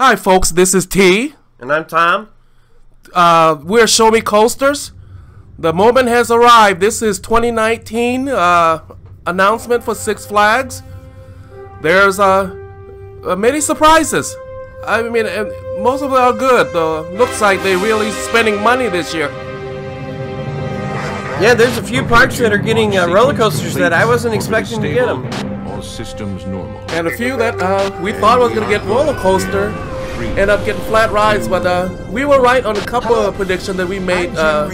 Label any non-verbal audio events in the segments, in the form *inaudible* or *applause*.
Hi, folks. This is T. And I'm Tom. Uh, we're Show Me Coasters. The moment has arrived. This is 2019 uh, announcement for Six Flags. There's uh, uh, many surprises. I mean, most of them are good. Though looks like they're really spending money this year. Yeah, there's a few parks that are getting uh, roller coasters that I wasn't expecting to get them. All systems normal. And a few that uh, we thought was gonna get roller coaster end up getting flat rides, but uh, we were right on a couple of predictions that we made. Uh,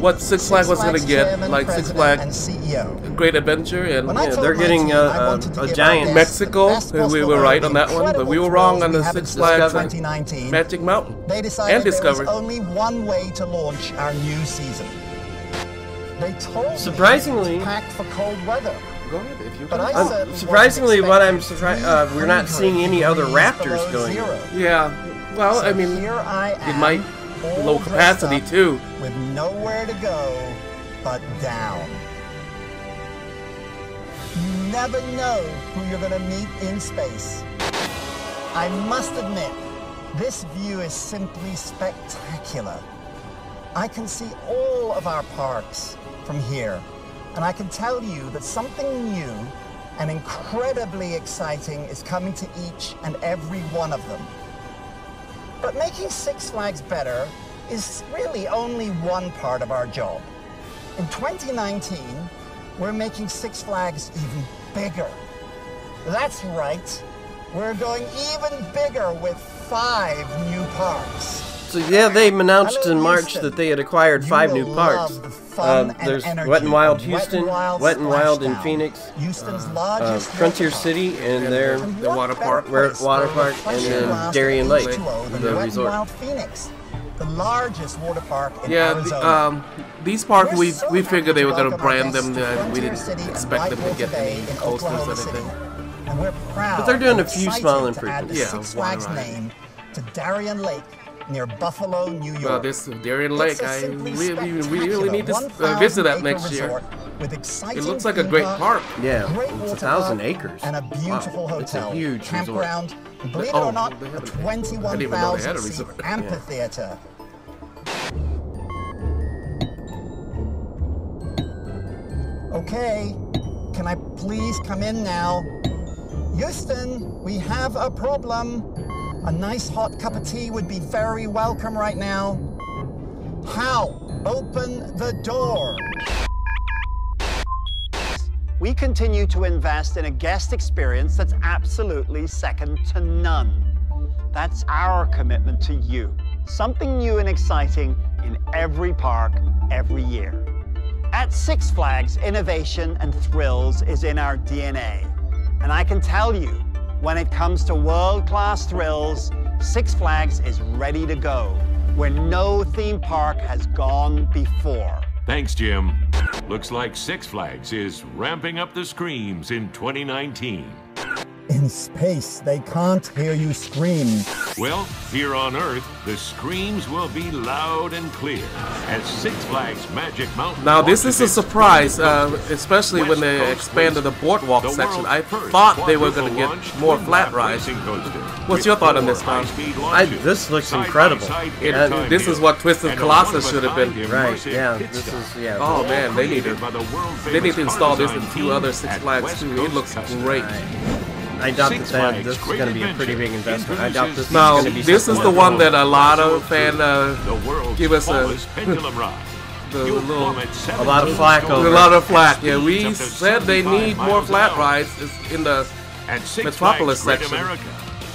what Six Flags was gonna get, like Six Flags Great Adventure, and yeah, they're getting a, a, a giant Mexico. We were right on that one, but we were wrong on the Six Flags Magic Mountain they decided and Discovery. there was only one way to launch our new season. They told Surprisingly- me it's packed for cold weather. Go ahead if you But I certainly surprisingly, what I'm surprised, uh, we're not seeing any other degrees Raptors going. zero. Yeah. Well, So I mean, here I am, it might low capacity too. with nowhere to go but down. You never know who you're going to meet in space. I must admit, this view is simply spectacular. I can see all of our parks from here, and I can tell you that something new and incredibly exciting is coming to each and every one of them. But making Six Flags better is really only one part of our job. In 2019, we're making Six Flags even bigger. That's right. We're going even bigger with five new parks. So yeah, they announced in March Houston. that they had acquired You five new parks. the Uh, there's energy Wet and Wild of Wet Houston, and Wild Wet and Wild in Phoenix, Houston's uh, Frontier water City, and And their The water park. Where- place water park, and then Darien Lake, H2O than the Wet resort. Wild Phoenix, the largest water park in Yeah, Arizona. the, um, these parks We're we so we figured they were gonna brand them. to Uh, we didn't City expect them to get Bay any in coasters or anything. And we're proud But they're doing a few excited small improvements. Yeah, Six water Flags name to Darien Lake near Buffalo, New York. Well, this Darien It's Lake, a I simply really, we really need to uh, visit that next year. With It looks like a great park, park. Yeah, great it's a thousand park, acres. and a beautiful Wow, it's a hotel, huge campground, and believe Oh, it or not, a have a- I didn't even know they had a 21,000 seat resort. Yeah. amphitheater. Okay, can I please come in now? Houston, we have a problem. A nice hot cup of tea would be very welcome right now. How? Open the door. We continue to invest in a guest experience that's absolutely second to none. That's our commitment to you. Something new and exciting in every park, every year. At Six Flags, innovation and thrills is in our DNA. And I can tell you, when it comes to world class thrills, Six Flags is ready to go, where no theme park has gone before. Thanks, Jim. Looks like Six Flags is ramping up the screams in 2019. In space, they can't hear you scream. Well, here on Earth, the screams will be loud and clear as Six Flags Magic Mountain. Now this is a surprise, uh, especially when they Coast expanded the boardwalk the section. I thought they were going to get more flat rides. What's your thought on this, Tom? high-speed I- this looks side-by-side incredible. hit this is what Twisted Colossus should have been. Right, yeah, this is- yeah. Oh man, they need created to the they need to install this car in a few other Six Flags too. It looks Custom. great. I doubt Six that, that this is going to be a pretty big investment. I doubt this is Now going to be this is the one that. that a lot of fan uh, The world's give us a *laughs* pendulum ride. the little a lot of 17 flack over a lot of flat. at Yeah, we speeds up to said they need more flat rides in the At Six Metropolis section. America,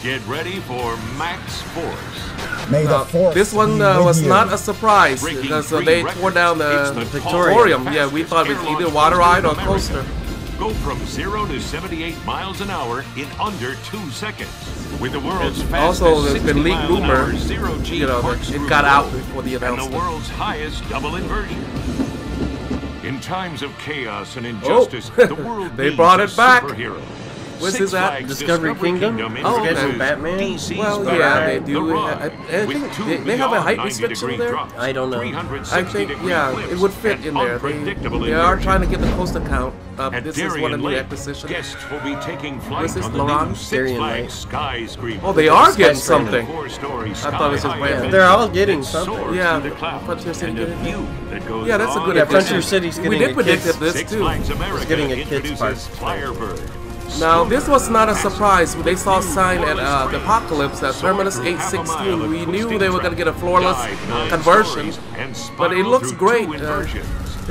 get ready for Maxx Force. May the Uh, this one uh, was you. not a surprise Breaking because uh, three they records. tore down the It's the Victorium. Yeah, we thought it was either water ride or coaster coaster. America. Go from 0 to 78 miles an hour in under 2 seconds. With the world's And fastest also, there's 60 been leaked mile an hour rumor, zero G you know, it got out before the And the world's highest double inversion. In times of chaos and oh. injustice, Oh, the world *laughs* they needs brought a it back. superhero. Where's Six this at? Flags Discovery Kingdom? Oh, okay. Batman? DC's Well, Batman, yeah, they do. Rock, I, I think they, they have a beyond height 90 restriction degree there. drops, I don't know. I think, yeah, it would fit in there. They, they are trying to get the coaster count up. At This is one of the new Lake, acquisition. guests will be taking flight This is on the La Ronde? new Six Darien Flags Lake. Oh, they are getting Skyscraper. something. I thought it was just sky-high They're all getting something. Yeah, through the clouds, Frontier City and a getting- view that goes Yeah, that's a good Yeah, and addition. Frontier City's We getting did a predict kids- it this Six too. Flags America getting a kids introduces park. Firebird. Now, this was not a surprise. They saw a sign at uh, the Apocalypse at Terminus 816. We knew they were going to get a floorless conversion. but it looks great, uh,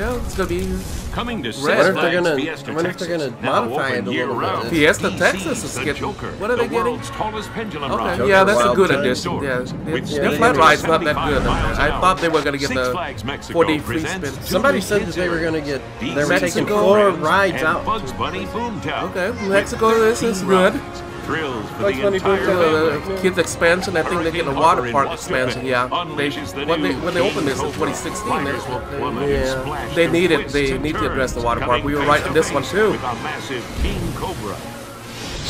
Yeah, it's going to be Coming to Red. Wonder if they're gonna- Fiesta, wonder if they're Texas. gonna modify it a little bit. year-round. Fiesta, Texas is getting- Joker, what are they the getting? tallest pendulum Okay, ride. yeah, that's a good addition. Yeah, With the, speeds flat ride's not that good. I thought they were gonna get the Flags 4D free spin. Somebody said that they were gonna get. They were Mexico taking four rides out. Bugs Bunny Boomtown. Okay, Mexico, this is 13 good. Thrills for the Bunny entire family. Uh, kids expansion. I think they get a water park expansion. Yeah, they when they when they opened this in 2016, they, plummet Yeah. They through need it. They need to address the water park. We were right to in this one, too.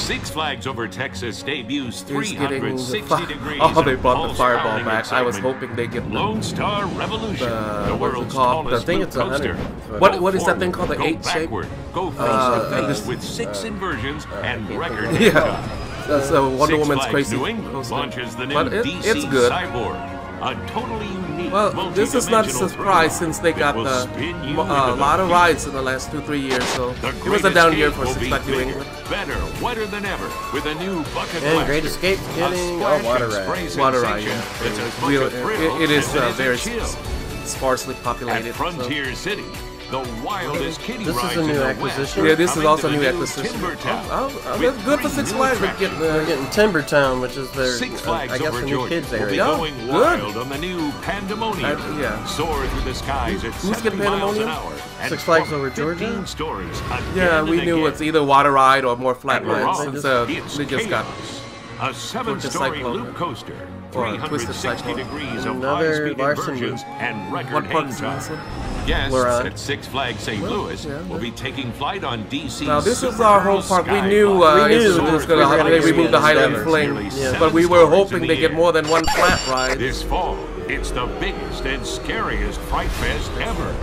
Six Flags over Texas debuts is getting the 360 fi- degrees. *laughs* Oh, they brought the fireball back. I was hoping they get the Lone Star Revolution, the- the, world's called? tallest I think it's a coaster. hundred. What- what is that thing called, the eight shape? Go face Uh, to face with six inversions and record *laughs* Yeah. That's uh, Wonder Six Woman's Flags crazy. New England launches the new But it- DC it's good. Cyborg, a totally unique Well, this is not a surprise since they got will the spin you mo- into uh, a lot of rides in the last two three years. So it was a down year for Six Flags New England. Better, wetter than ever with a new bucket And. Great Escape's A getting- oh, splash water ride. Water ride. sensation Yeah. that's as much Real- a it, it is uh, a very sparsely populated. At so- Frontier City, the wildest kiddie This is a new acquisition? Yeah, this is also a new acquisition. Timber Town Oh, oh, that's good for Six Flags. They're getting, They're uh, getting Timber Town, which is their, Six uh, Flags I guess, over the new Georgia kids will be area. Yeah, going good. wild on the new Pandemonium. Uh, yeah. Soar through the skies at Who's 70 getting miles an Pandemonium? hour. Six Flags over Georgia? stories yeah, we knew again. it's either water ride or more flat rides. La Ronde, Since uh, they just got chaos. A seven-story loop coaster, Or 360 Cyclone. degrees of Another high-speed inversions and record what hang park is time. Guests La Ronde. at Six Flags St. Well, Louis yeah, will be taking flight on DC. Now this is our home park. We knew uh, We knew it was gonna, we were gonna they removed the Highland together. Fling, Yeah. but we were hoping stories they get more than one flat ride. This fall, it's the biggest and scariest Fright Fest ever.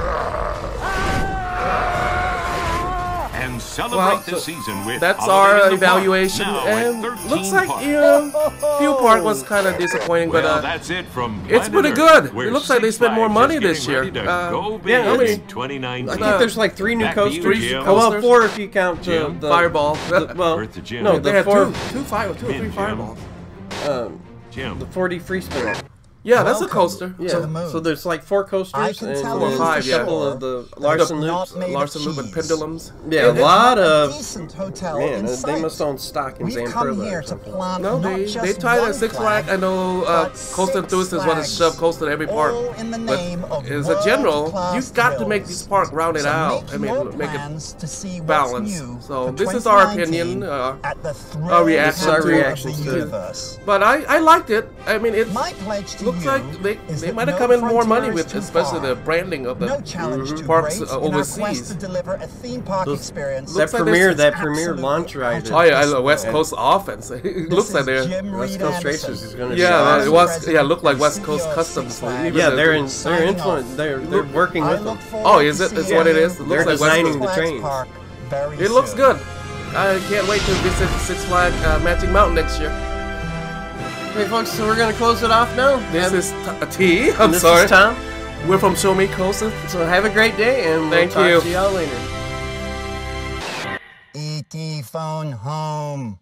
Celebrate Well, the so season with That's Holiday our in the Park, evaluation, now at and 13 looks like parks. yeah, few part was kind of disappointing, but Well, uh, that's it from it's Planet pretty Earth, good. where It looks like they Six spent more Flags money is this getting year. ready to Uh, go big yeah, how in many- 2019. I think there's like three new back to you, coasters. Jim. Oh, well, Coasters? four if you count the, Jim, the Fireball. the- well, Earth to Jim. no, they the had four, two, two, five, two or Jim, three Jim. fireballs. um, Jim. the 4D free spin. Yeah, that's a Welcome. coaster. Yeah, To the moon. so there's like four coasters I can and tell Five, a yeah. couple of the Larson not loops. Larson Loop and pendulums. Yeah, a lot of decent hotel man. in They sight. must own stock in We've come here to something. No, not they just they tried one a Six flag, Flag. I know uh, but Coast Enthusiasts want to shove coaster to every park, all in the but name of as a general, you've got to make this park rounded So out. make I mean, make it plans to see balanced. So this is our opinion, uh, at the our reaction capital to- the to it. universe. But I, I liked it. I mean, it My pledge to looks you like they, they might have no come in more money with, especially far. the branding of the No challenge too parks uh, in our quest overseas. to deliver a theme park Those- experience. That like premiere, that premiere absolutely launch ride. Oh yeah, I love West And Coast offense. *laughs* it looks like they're West Coast Anderson, Racers is gonna be Yeah, awesome. that was- President yeah, looked like West Coast of Customs. Six Flags. Yeah, they're in, they're Signing influence. They're they're working with them. Oh, is to it? That's what it is. It looks They're like West designing Coast. the Flags trains. It looks good. I can't wait to visit Six Flags uh, Magic Mountain next year. Okay, folks, so we're gonna close it off now. This And- is t- a T. I'm and this sorry. is Tom. We're from Show Me Costa. So have a great day, and we'll Thank talk you. to y'all later. E.T. phone home.